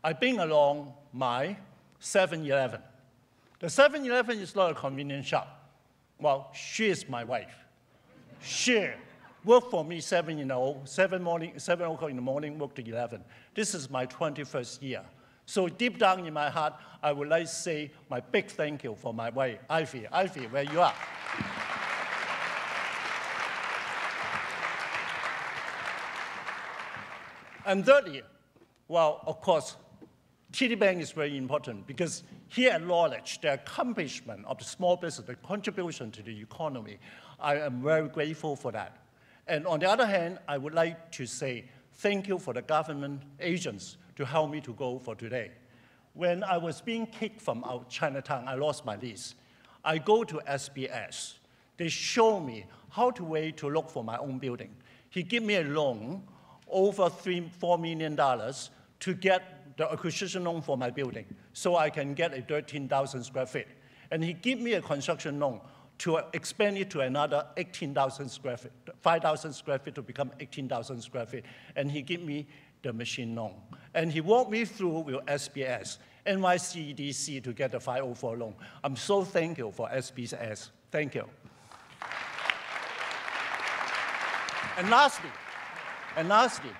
I bring along my 7-Eleven. The 7-Eleven is not a convenience shop. Well, she is my wife. She worked for me seven, you know, seven morning, seven o'clock in the morning, work to 11. This is my 21st year. So deep down in my heart, I would like to say my big thank you for my wife, Ivy. Ivy, where you are. And thirdly, well, of course, TD Bank is very important because he acknowledged the accomplishment of the small business, the contribution to the economy. I am very grateful for that. And on the other hand, I would like to say thank you for the government agents to help me to go for today. When I was being kicked from out Chinatown, I lost my lease. I go to SBS. They show me how to way to look for my own building. He give me a loan over three, four million dollars to get the acquisition loan for my building, so I can get a 13,000 square feet. And he give me a construction loan to expand it to another 18,000 square feet, 5,000 square feet to become 18,000 square feet. And he gave me the machine loan. And he walked me through with SBS, NYCDC to get the 504 loan. I'm so thankful for SBS. Thank you. And lastly, and lastly,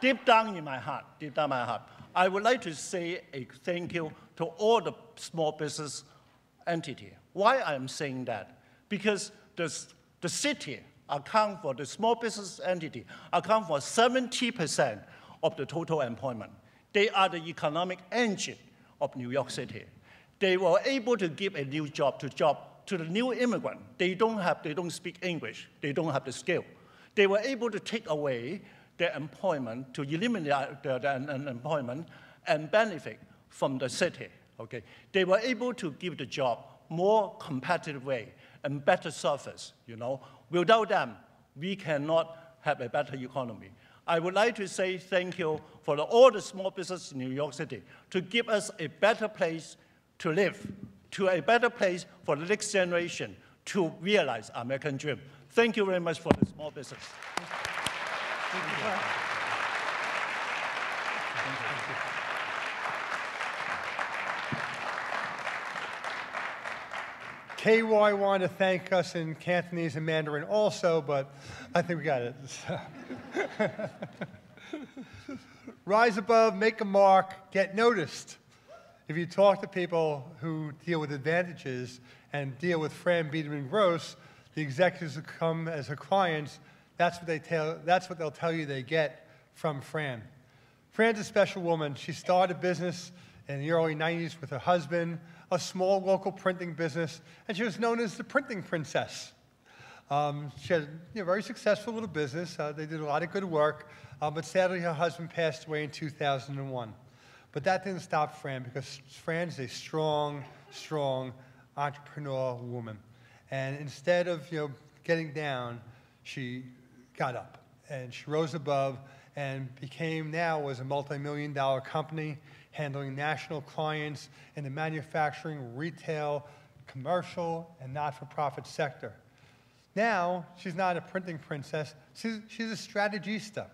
deep down in my heart, deep down in my heart, I would like to say a thank you to all the small business entity. Why I'm saying that? Because the, the city account for the small business entity account for 70% of the total employment. They are the economic engine of New York City. They were able to give a new job to job to the new immigrant. They don't have, they don't speak English. They don't have the skill. They were able to take away their employment, to eliminate their, unemployment and benefit from the city. Okay? They were able to give the job more competitive way and better service, you know. Without them, we cannot have a better economy. I would like to say thank you for the, all the small businesses in New York City to give us a better place to live, to a better place for the next generation to realize American dream. Thank you very much for the small business. KY wanted to thank us in Cantonese and Mandarin also, but I think we got it. Rise above, make a mark, get noticed. If you talk to people who deal with advantages and deal with Fran Biderman Gross, the executives who come as her clients, that's what, they tell, that's what they'll tell you they get from Fran. Fran's a special woman. She started a business in the early 90s with her husband, a small local printing business, and she was known as the printing princess. Um, she had a very successful little business. Uh, they did a lot of good work, uh, but sadly her husband passed away in 2001. But that didn't stop Fran because Fran is a strong, strong entrepreneur woman. And instead of you know, getting down, she got up and she rose above and became now was a multi-million dollar company handling national clients in the manufacturing, retail, commercial, and not-for-profit sector. Now, she's not a printing princess, she's, she's a strategista.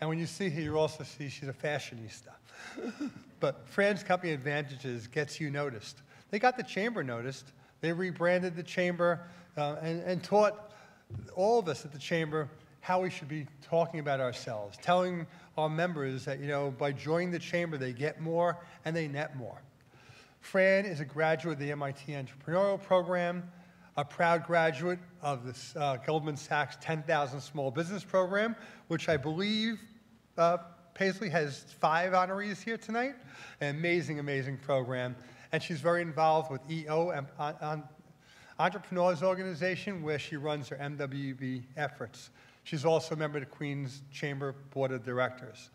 And when you see her, you also see she's a fashionista. but Fran's Company Advantages gets you noticed. They got the chamber noticed. They rebranded the chamber uh, and, and taught all of us at the chamber how we should be talking about ourselves, telling our members that, you know, by joining the chamber, they get more and they net more. Fran is a graduate of the MIT Entrepreneurial Program. a proud graduate of the uh, Goldman Sachs 10,000 Small Business Program, which I believe uh, Paisley has five honorees here tonight. An amazing, amazing program. And she's very involved with EO, um, Entrepreneurs Organization, where she runs her MWB efforts. She's also a member of the Queens Chamber Board of Directors.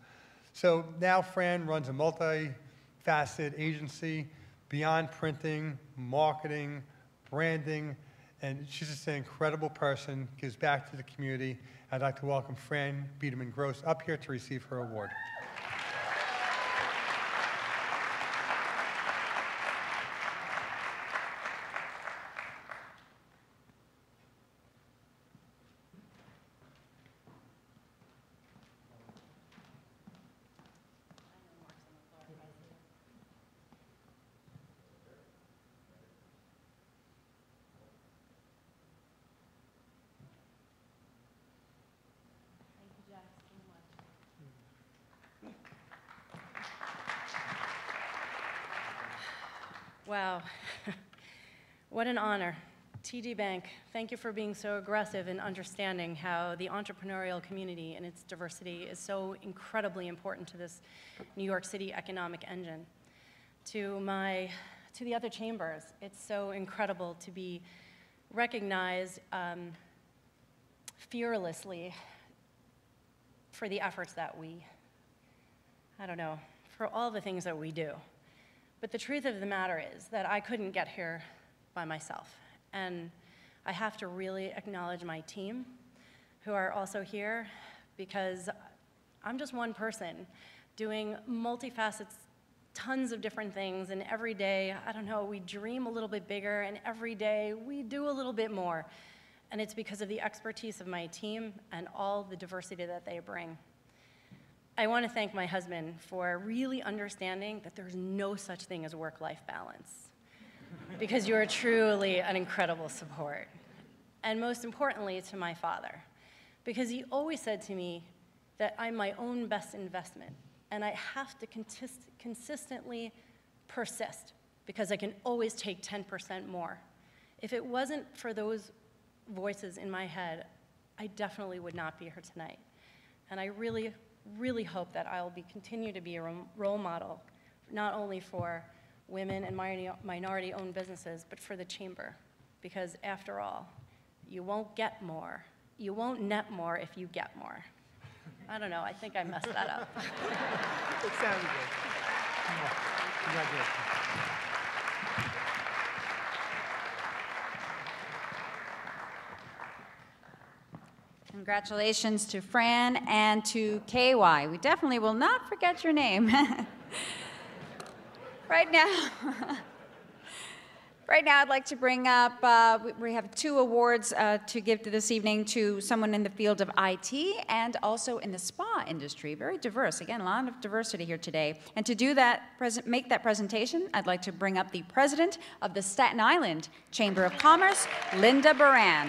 So now Fran runs a multi-faceted agency beyond printing, marketing, branding, and she's just an incredible person, gives back to the community. I'd like to welcome Fran Biderman Gross up here to receive her award. Wow. what an honor. TD Bank, thank you for being so aggressive in understanding how the entrepreneurial community and its diversity is so incredibly important to this New York City economic engine. To my, to the other chambers, it's so incredible to be recognized um, fearlessly for the efforts that we, I don't know, for all the things that we do. But the truth of the matter is that I couldn't get here by myself. And I have to really acknowledge my team who are also here because I'm just one person doing multifacets, tons of different things, and every day, I don't know, we dream a little bit bigger, and every day we do a little bit more. And it's because of the expertise of my team and all the diversity that they bring. I want to thank my husband for really understanding that there's no such thing as work-life balance because you are truly an incredible support. And most importantly, to my father, because he always said to me that I'm my own best investment and I have to consist consistently persist because I can always take 10% more. If it wasn't for those voices in my head, I definitely would not be here tonight. And I really really hope that I'll be continue to be a role model, not only for women and minority-owned businesses, but for the chamber. Because after all, you won't get more. You won't net more if you get more. I don't know, I think I messed that up. it sounded good. Congratulations. Congratulations to Fran and to KY. We definitely will not forget your name. right now, right now I'd like to bring up, uh, we have two awards uh, to give to this evening to someone in the field of IT and also in the spa industry. Very diverse. Again, a lot of diversity here today. And to do that, present make that presentation, I'd like to bring up the president of the Staten Island Chamber of Commerce, Linda Baran.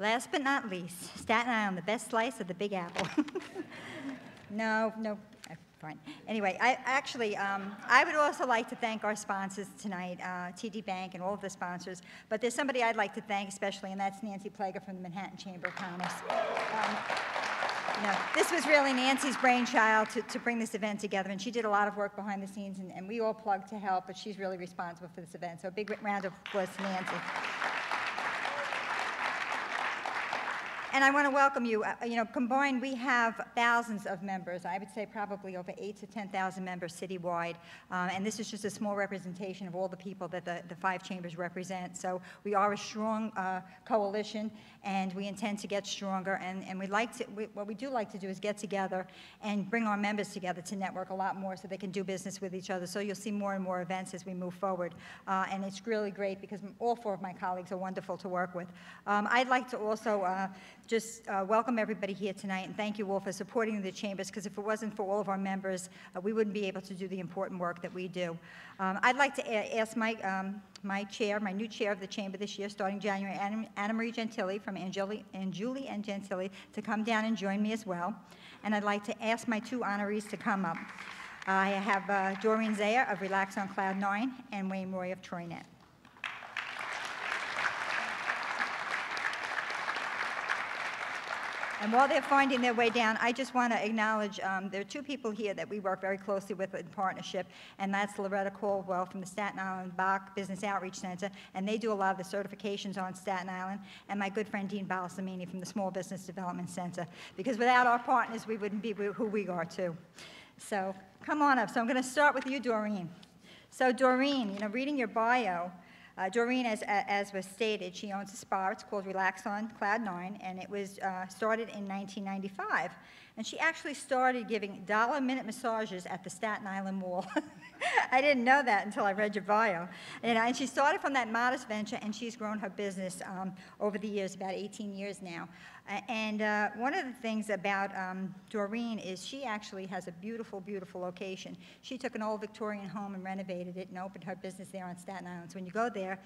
Last but not least, Staten Island, the best slice of the Big Apple. no, no, uh, fine. Anyway, I actually, um, I would also like to thank our sponsors tonight, uh, TD Bank and all of the sponsors. But there's somebody I'd like to thank especially, and that's Nancy Ploeger from the Manhattan Chamber of Commerce. Um, you know, this was really Nancy's brainchild to, to bring this event together, and she did a lot of work behind the scenes, and, and we all plugged to help, but she's really responsible for this event. So a big round of applause to Nancy. And I want to welcome you. Uh, you know, combined, we have thousands of members. I would say probably over eight to 10,000 members citywide. Um, and this is just a small representation of all the people that the, the five chambers represent. So we are a strong uh, coalition, and we intend to get stronger. And, and we like to, we, what we do like to do is get together and bring our members together to network a lot more so they can do business with each other. So you'll see more and more events as we move forward. Uh, and it's really great because all four of my colleagues are wonderful to work with. Um, I'd like to also uh, just uh, welcome everybody here tonight and thank you all for supporting the chambers because if it wasn't for all of our members, uh, we wouldn't be able to do the important work that we do. Um, I'd like to ask my, um, my chair, my new chair of the chamber this year, starting January, Anna, Marie Gentili from Angeli, Anjuli and Gentili to come down and join me as well. And I'd like to ask my two honorees to come up. I have uh, Doreen of Relax on Cloud 9 and Wayne Roye of Troynet. And while they're finding their way down, I just want to acknowledge um, there are two people here that we work very closely with in partnership, and that's Loretta Caldwell from the Staten Island Bach Business Outreach Center, and they do a lot of the certifications on Staten Island, and my good friend Dean Balsamini from the Small Business Development Center, because without our partners, we wouldn't be who we are too. So come on up. So I'm going to start with you, Doreen. So Doreen, you know, reading your bio, uh, Doreen, as, as was stated, she owns a spa. It's called Relax on Cloud 9, and it was uh, started in 1995. And she actually started giving dollar minute massages at the Staten Island Mall. I didn't know that until I read your bio. And, and she started from that modest venture, and she's grown her business um, over the years, about 18 years now. And uh, one of the things about um, Doreen is she actually has a beautiful, beautiful location. She took an old Victorian home and renovated it and opened her business there on Staten Island. So when you go there,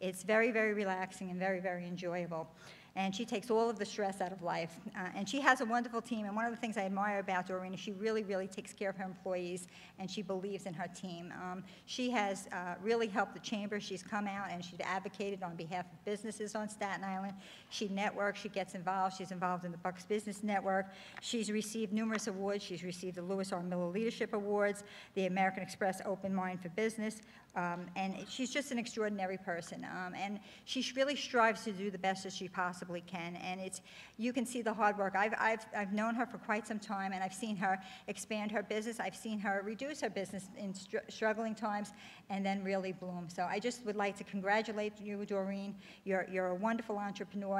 it's very, very relaxing and very, very enjoyable and she takes all of the stress out of life. Uh, and she has a wonderful team, and one of the things I admire about Doreen is she really, really takes care of her employees, and she believes in her team. Um, she has uh, really helped the chamber. She's come out and she's advocated on behalf of businesses on Staten Island. She networks, she gets involved. She's involved in the Bucks Business Network. She's received numerous awards. She's received the Lewis R. Miller Leadership Awards, the American Express Open Mind for Business, um, and she's just an extraordinary person. Um, and she really strives to do the best that she possibly can. And it's, you can see the hard work. I've, I've, I've known her for quite some time, and I've seen her expand her business. I've seen her reduce her business in str struggling times and then really bloom. So I just would like to congratulate you, Doreen. You're, you're a wonderful entrepreneur,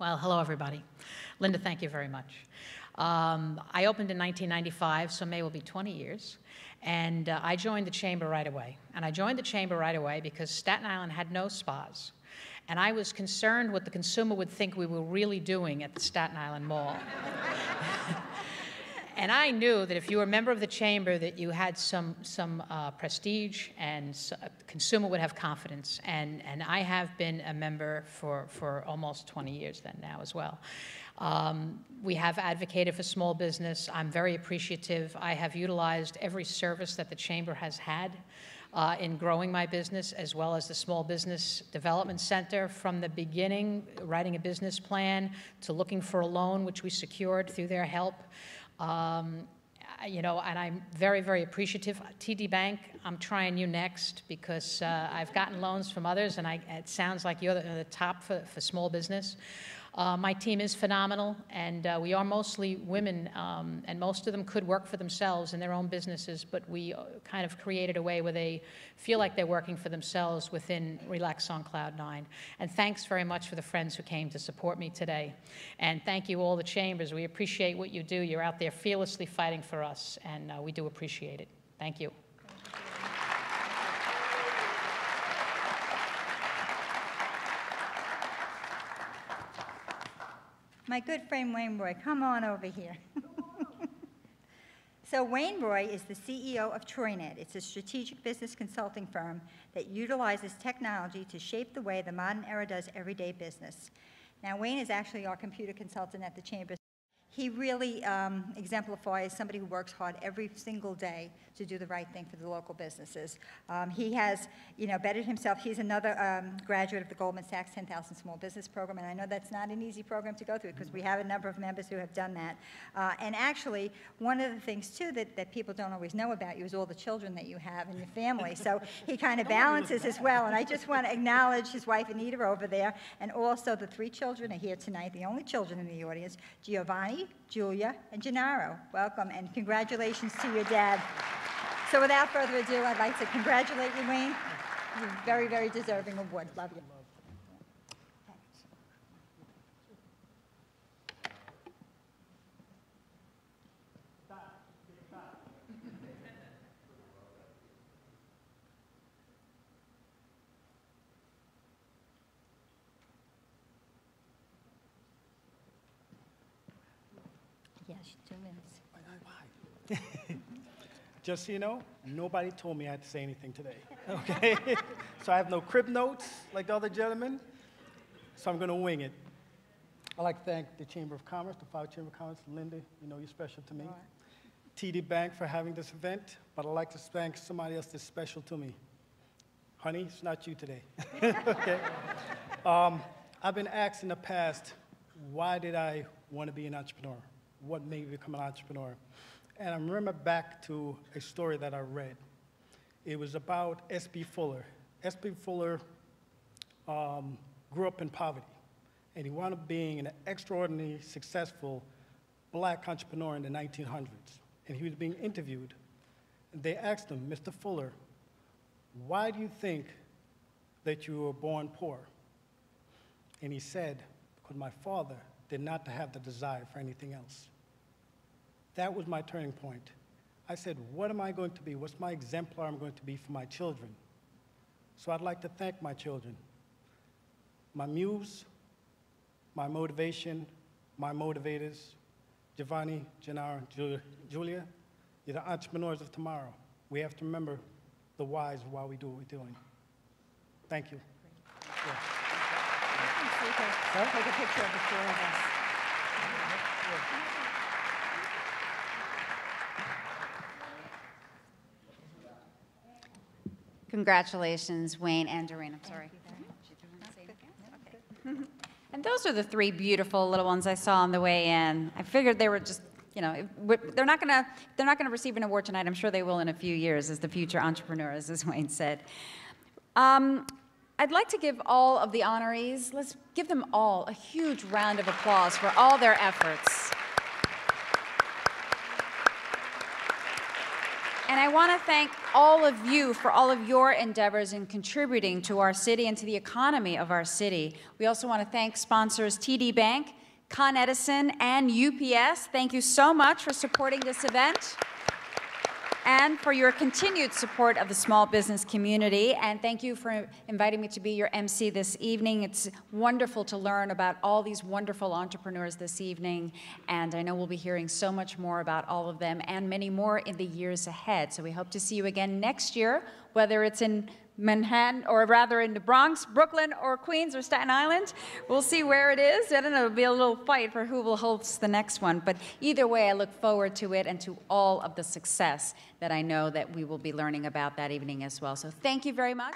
Well, hello, everybody. Linda, thank you very much. Um, I opened in 1995, so May will be 20 years. And uh, I joined the chamber right away. And I joined the chamber right away because Staten Island had no spas. And I was concerned what the consumer would think we were really doing at the Staten Island Mall. And I knew that if you were a member of the chamber, that you had some, some uh, prestige and uh, consumer would have confidence. And, and I have been a member for, for almost 20 years then now as well. Um, we have advocated for small business. I'm very appreciative. I have utilized every service that the chamber has had. Uh, in growing my business, as well as the Small Business Development Center from the beginning, writing a business plan, to looking for a loan, which we secured through their help, um, you know, and I'm very, very appreciative. TD Bank, I'm trying you next because uh, I've gotten loans from others, and I, it sounds like you're the, the top for, for small business. Uh, my team is phenomenal, and uh, we are mostly women, um, and most of them could work for themselves in their own businesses, but we uh, kind of created a way where they feel like they're working for themselves within Relax on Cloud 9. And thanks very much for the friends who came to support me today. And thank you all the chambers. We appreciate what you do. You're out there fearlessly fighting for us, and uh, we do appreciate it. Thank you. My good friend Wayne Roye, come on over here. so Wayne Roye is the CEO of Troynet. It's a strategic business consulting firm that utilizes technology to shape the way the modern era does everyday business. Now, Wayne is actually our computer consultant at the Chamber he really um, exemplifies somebody who works hard every single day to do the right thing for the local businesses. Um, he has, you know, bettered himself. He's another um, graduate of the Goldman Sachs 10,000 Small Business Program, and I know that's not an easy program to go through because we have a number of members who have done that. Uh, and actually, one of the things, too, that, that people don't always know about you is all the children that you have in your family. So he kind of balances as well. And I just want to acknowledge his wife, Anita, over there, and also the three children are here tonight, the only children in the audience, Giovanni, Julia, and Gennaro. Welcome, and congratulations to your dad. So without further ado, I'd like to congratulate you, Wayne. You're very, very deserving award. Love you. Yes, two minutes. Just so you know, nobody told me I had to say anything today. Okay? so I have no crib notes like the other gentlemen. So I'm going to wing it. I'd like to thank the Chamber of Commerce, the five Chamber of Commerce, Linda, you know you're special to me. TD Bank for having this event, but I'd like to thank somebody else that's special to me. Honey, it's not you today. okay? Um, I've been asked in the past, why did I want to be an entrepreneur? What made me become an entrepreneur? And I remember back to a story that I read. It was about S.B. Fuller. S.B. Fuller um, grew up in poverty, and he wound up being an extraordinarily successful black entrepreneur in the 1900s. And he was being interviewed, and they asked him, Mr. Fuller, why do you think that you were born poor? And he said, because my father did not have the desire for anything else. That was my turning point. I said, what am I going to be? What's my exemplar I'm going to be for my children? So I'd like to thank my children. My muse, my motivation, my motivators, Giovanni, Gennaro, Julia, Julia, you're the entrepreneurs of tomorrow. We have to remember the whys of why we do what we're doing. Thank you. Yeah. Take a picture of the four of us. Congratulations, Wayne and Doreen. I'm sorry. And those are the three beautiful little ones I saw on the way in. I figured they were just, you know, they're not gonna they're not gonna receive an award tonight. I'm sure they will in a few years as the future entrepreneurs, as Wayne said. Um, I'd like to give all of the honorees, let's give them all a huge round of applause for all their efforts. And I want to thank all of you for all of your endeavors in contributing to our city and to the economy of our city. We also want to thank sponsors TD Bank, Con Edison, and UPS. Thank you so much for supporting this event and for your continued support of the small business community. And thank you for inviting me to be your MC this evening. It's wonderful to learn about all these wonderful entrepreneurs this evening. And I know we'll be hearing so much more about all of them and many more in the years ahead. So we hope to see you again next year, whether it's in Manhattan, or rather in the Bronx, Brooklyn, or Queens, or Staten Island. We'll see where it is. I don't know, it'll be a little fight for who will host the next one. But either way, I look forward to it and to all of the success that I know that we will be learning about that evening as well. So thank you very much.